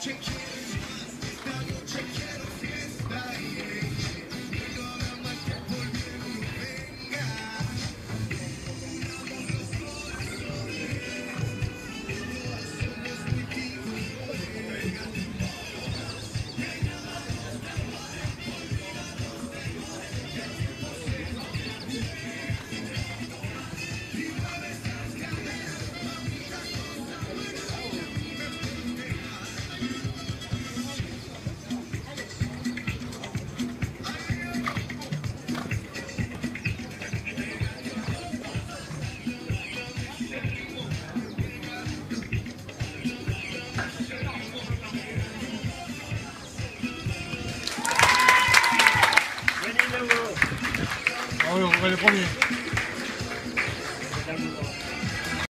Chick, chick. Ah oui, on va les premiers.